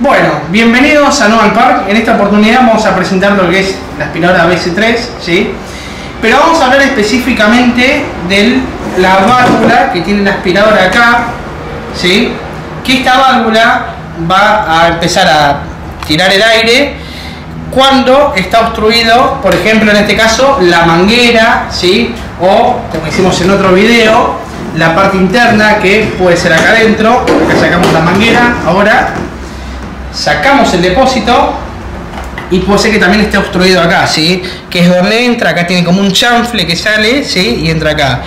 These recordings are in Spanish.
Bueno, bienvenidos a Noval Park. En esta oportunidad vamos a presentar lo que es la aspiradora BS3, ¿sí? Pero vamos a hablar específicamente de la válvula que tiene la aspiradora acá, ¿sí? Que esta válvula va a empezar a tirar el aire cuando está obstruido, por ejemplo en este caso, la manguera, ¿sí? O, como hicimos en otro video, la parte interna que puede ser acá adentro, acá sacamos la manguera, ahora sacamos el depósito y puede ser que también esté obstruido acá, ¿sí? Que es donde entra, acá tiene como un chanfle que sale, ¿sí? Y entra acá.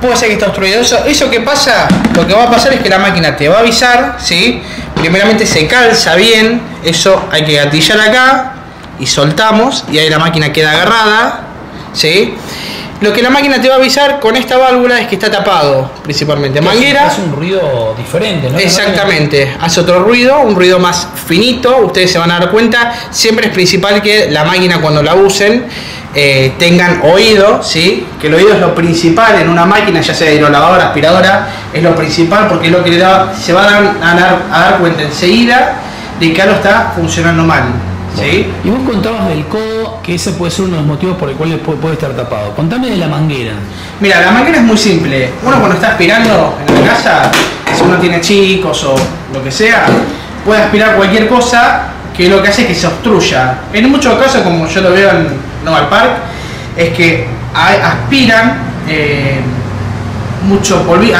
Puede ser que esté obstruido. Eso, eso que pasa, lo que va a pasar es que la máquina te va a avisar, ¿sí? Primeramente se calza bien, eso hay que gatillar acá y soltamos y ahí la máquina queda agarrada, ¿sí? Lo que la máquina te va a avisar con esta válvula es que está tapado, principalmente. Manguera. Hace un ruido diferente, ¿no? Exactamente, hace otro ruido, un ruido más finito, ustedes se van a dar cuenta, siempre es principal que la máquina cuando la usen eh, tengan oído, ¿sí? que el oído es lo principal en una máquina, ya sea hidrolavadora, aspiradora, es lo principal porque es lo que le da, se va a dar, a dar, a dar cuenta enseguida de que algo está funcionando mal. ¿sí? Y vos contabas del codo, que ese puede ser uno de los motivos por el cual puede, estar tapado. Contame de la manguera. Mira, la manguera es muy simple. Uno cuando está aspirando en la casa, si uno tiene chicos o lo que sea, puede aspirar cualquier cosa que lo que hace es que se obstruya. En muchos casos, como yo lo veo en Noval Park, es que aspiran eh, mucho polvillo,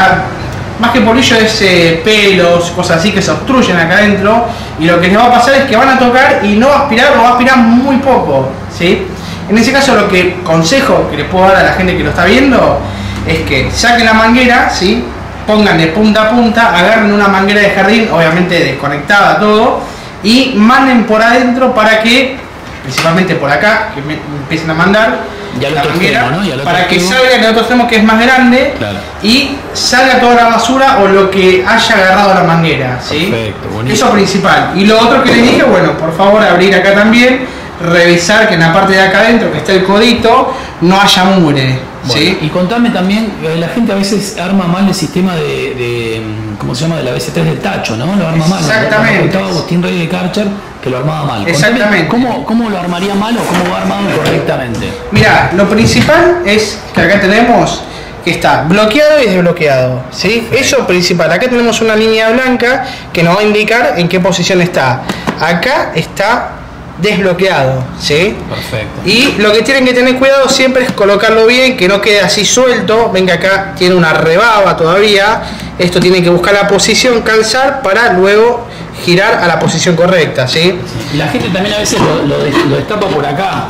más que polvillo es eh, pelos, cosas así que se obstruyen acá adentro y lo que les va a pasar es que van a tocar y no va a aspirar o va a aspirar muy poco, ¿sí? En ese caso lo que consejo que les puedo dar a la gente que lo está viendo es que saquen la manguera, ¿sí? pongan de punta a punta, agarren una manguera de jardín, obviamente desconectada todo, y manden por adentro para que, principalmente por acá, que me, empiecen a mandar la manguera, para que salga el otro extremo que es más grande y salga toda la basura o lo que haya agarrado la manguera. ¿sí? Perfecto, Eso principal. Y lo otro que les dije, bueno, por favor abrir acá también, revisar que en la parte de acá adentro, que está el codito, no haya mugre. ¿sí? Y contame también, eh, la gente a veces arma mal el sistema de, mm, ¿cómo se llama? De la BC3 del tacho, ¿no? Lo arma mal. Exactamente. Lo, Agustín Rey de Karcher que lo armaba mal. Exactamente. ¿cómo, ¿Cómo lo armaría mal o cómo va armado correctamente? Mira, lo principal es que acá tenemos que está bloqueado y desbloqueado. ¿sí? Eso principal. Acá tenemos una línea blanca que nos va a indicar en qué posición está. Acá está desbloqueado, ¿sí? Perfecto. Y lo que tienen que tener cuidado siempre es colocarlo bien, que no quede así suelto. Venga acá, tiene una rebaba todavía. Esto tiene que buscar la posición, calzar para luego girar a la posición correcta, ¿sí? Y la gente también a veces lo, destapa por acá.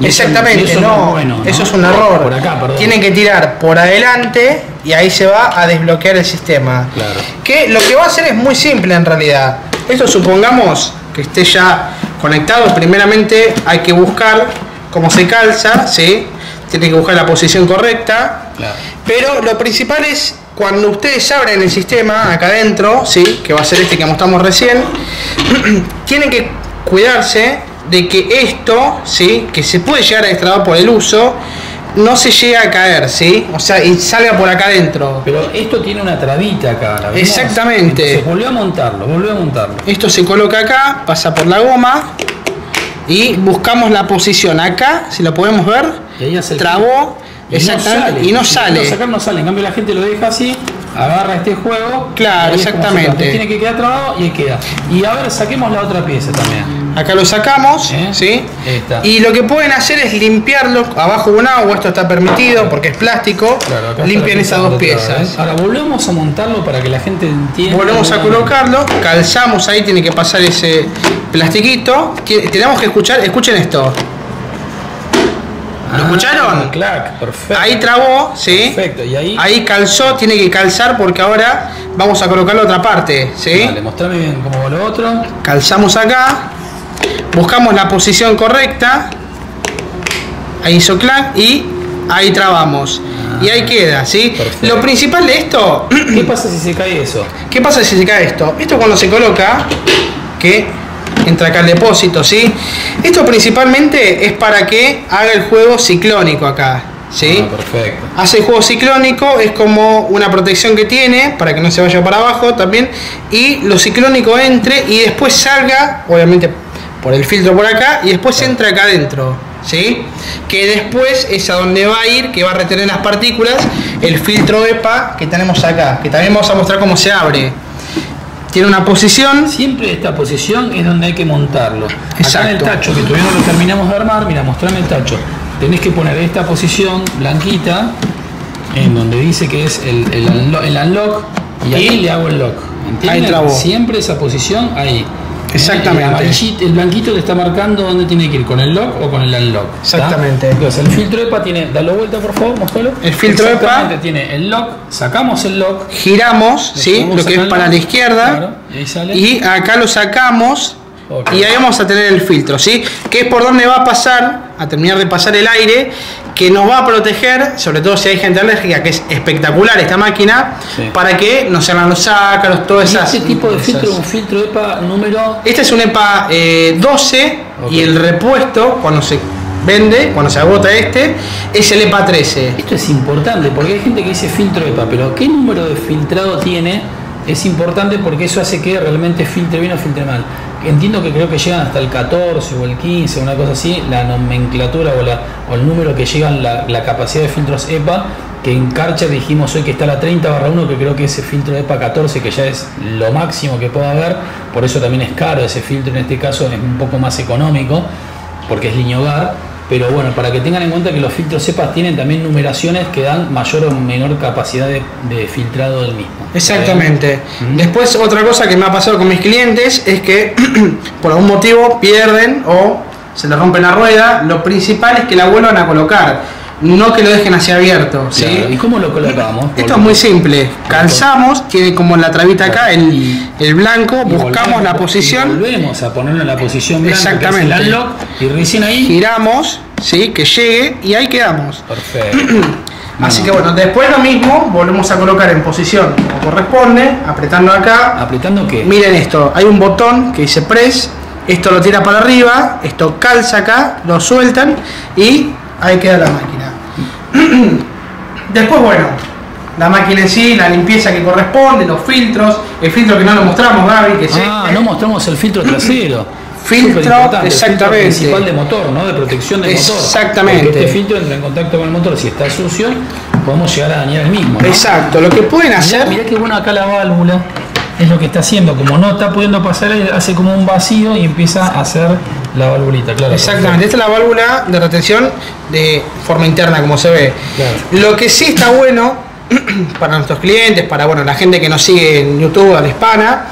Exactamente, eso, no, eso es un error. Por acá, perdón. Tienen que tirar por adelante y ahí se va a desbloquear el sistema. Claro. Que lo que va a hacer es muy simple en realidad. Esto supongamos que esté ya conectado, primeramente hay que buscar cómo se calza, ¿sí? Tiene que buscar la posición correcta. Pero lo principal es cuando ustedes abren el sistema acá adentro, ¿sí? que va a ser este que mostramos recién, tienen que cuidarse de que esto, ¿sí? que se puede llegar a destrabar por el uso, no se llega a caer, ¿sí? O sea, y salga por acá adentro. Pero esto tiene una trabita acá, ¿la Exactamente. volvió a montarlo, volvió a montarlo. Esto se coloca acá, pasa por la goma y buscamos la posición acá, si lo podemos ver. Y ahí hace trabó. Exactamente. Y no sale. Y no sale. no sale. En cambio la gente lo deja así, agarra este juego. Claro, exactamente. Tiene que quedar trabado y ahí queda. Y a ver, saquemos la otra pieza también. Acá lo sacamos, ¿Eh? ¿sí? Y lo que pueden hacer es limpiarlo abajo con agua, esto está permitido porque es plástico. Claro, Limpian esas dos piezas. Ahora volvemos a montarlo para que la gente entienda. Volvemos a colocarlo, calzamos ahí, tiene que pasar ese plastiquito. Tenemos que escuchar, escuchen esto. ¿Lo ah, escucharon? Clac, perfecto. Ahí trabó, ¿sí? Perfecto, y ahí. Ahí calzó, tiene que calzar porque ahora vamos a colocar la otra parte, ¿sí? Vale, mostrame bien cómo va lo otro. Calzamos acá buscamos la posición correcta, ahí hizo clac y ahí trabamos. y ahí queda, ¿sí? Lo principal de esto... ¿Qué pasa si se cae eso? ¿Qué pasa si se cae esto? Esto cuando se coloca, que entra acá el depósito, ¿sí? Esto principalmente es para que haga el juego ciclónico acá, ¿sí? Ah, perfecto. Hace juego ciclónico, es como una protección que tiene para que no se vaya para abajo también. Y lo ciclónico entre y después salga, obviamente por el filtro por acá, y después entra acá adentro. ¿Sí? Que después es a donde va a ir, que va a retener las partículas, el filtro EPA que tenemos acá, que también vamos a mostrar cómo se abre. Tiene una posición, Siempre esta posición es donde hay que montarlo. Acá en el Exacto. tacho, que todavía no lo terminamos de armar, mira, mostrame el tacho. Tenés que poner esta posición blanquita, en donde dice que es el, el, unlo- el unlock, y ahí Y le hago el lock. ¿Entienden? ahí trabó. Siempre esa posición ahí. Exactamente. El, blanquito te está marcando dónde tiene que ir, con el lock o con el unlock. Exactamente. Entonces, el filtro EPA tiene, dalo vuelta por favor, mostralo. El filtro EPA. Tiene el lock, sacamos el lock, giramos, ¿sí? lo que es para lock, la izquierda. claro, y ahí sale. Y acá lo sacamos y ahí vamos a tener el filtro, ¿sí? Que es por donde va a pasar, a terminar de pasar el aire, que nos va a proteger, sobre todo si hay gente alérgica, que es espectacular esta máquina, Sí. para que no se hagan los ácaros, todas esas. este tipo de filtro es un filtro EPA número Este es un EPA eh, 12 Ok. y el repuesto, cuando se vende, cuando se agota este, es el EPA 13. Esto es importante porque hay gente que dice filtro EPA, pero ¿qué número de filtrado tiene? Es importante porque eso hace que realmente filtre bien o filtre mal. Entiendo que creo que llegan hasta el 14 o el 15, una cosa así, la nomenclatura o, el número que llegan, la, la capacidad de filtros EPA, que en Karcher dijimos hoy que está la 30 barra 1, que creo que ese filtro EPA 14, que ya es lo máximo que pueda haber, por eso también es caro ese filtro, en este caso es un poco más económico, porque es línea hogar, pero bueno, para que tengan en cuenta que los filtros EPA tienen también numeraciones que dan mayor o menor capacidad de, de filtrado del mismo. Exactamente. Después otra cosa que me ha pasado con mis clientes es que por algún motivo pierden o se le rompe la rueda. Lo principal es que la vuelvan a colocar, no que lo dejen así abierto. ¿sí? Claro, ¿Y cómo lo colocamos? Esto es muy simple. Calzamos, tiene como la trabita acá, el, el blanco, buscamos volvemos- la posición, Volvemos a ponerlo en la posición blanca, que es Exactamente. el unlock, y recién ahí. giramos, ¿sí? que llegue y ahí quedamos. Perfecto. Así que bueno, después lo mismo, volvemos a colocar en posición como corresponde, apretando acá. ¿Apretando qué? Miren esto, hay un botón que dice press, esto lo tira para arriba, esto calza acá, lo sueltan y ahí queda la máquina. Después, bueno, la máquina en sí, la limpieza que corresponde, los filtros, el filtro que no lo mostramos, Gaby, que sí. Ah, no mostramos el filtro trasero. Filtro, el exactamente. filtro principal de motor, ¿no? De protección del motor. Exactamente. Porque este filtro entra en contacto con el motor, si está sucio, podemos llegar a dañar el mismo. ¿no? Exacto, lo que pueden Mirá, hacer, mirá qué bueno acá la válvula. Es lo que está haciendo. Como no está pudiendo pasar, hace como un vacío y empieza a hacer la valvulita, claro. exactamente, esta es la válvula de retención de forma interna, como se ve. Claro. Lo que sí está bueno para nuestros clientes, para bueno, la gente que nos sigue en YouTube a la hispana,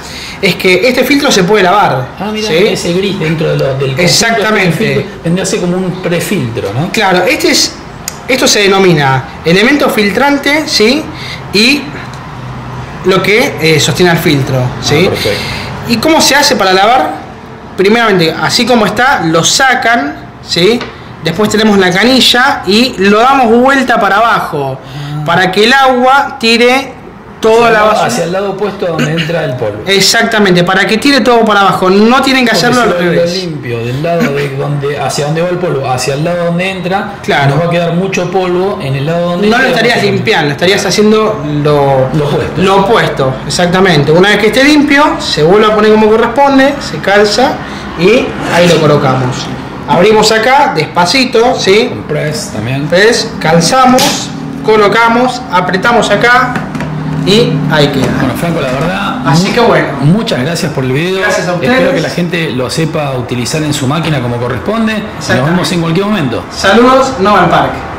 es que este filtro se puede lavar. Ah, mira, ¿sí? ese gris dentro de lo- del conjunto Exactamente. Vendría a ser como un prefiltro, ¿no? Claro, este es, esto se denomina elemento filtrante, ¿sí? Y lo que eh, sostiene al filtro, ¿sí? Ah, perfecto. ¿Y cómo se hace para lavar? Primeramente, así como está, lo sacan, ¿sí? Después tenemos la canilla y lo damos vuelta para abajo, para que el agua tire toda la Hacia el lado- basura. Hacia el lado opuesto donde entra el polvo. Exactamente, para que tire todo para abajo. No tienen que Porque hacerlo al revés. limpio del lado de donde hacia donde va el polvo, hacia el lado donde entra, Claro. nos va a quedar mucho polvo en el lado donde No lo estarías limpiando, estarías haciendo lo, Lo opuesto. lo opuesto, exactamente. Una vez que esté limpio, se vuelve a poner como corresponde, se calza y ahí lo colocamos. Abrimos acá, despacito, ¿sí? Con press también. ¿Ves? Calzamos, colocamos, apretamos acá y ahí queda. Bueno, Franco, la verdad. Así que bueno. Muchas gracias por el video. Gracias a ustedes. Espero que la gente lo sepa utilizar en su máquina como corresponde. Nos vemos en cualquier momento. Saludos, no al parque.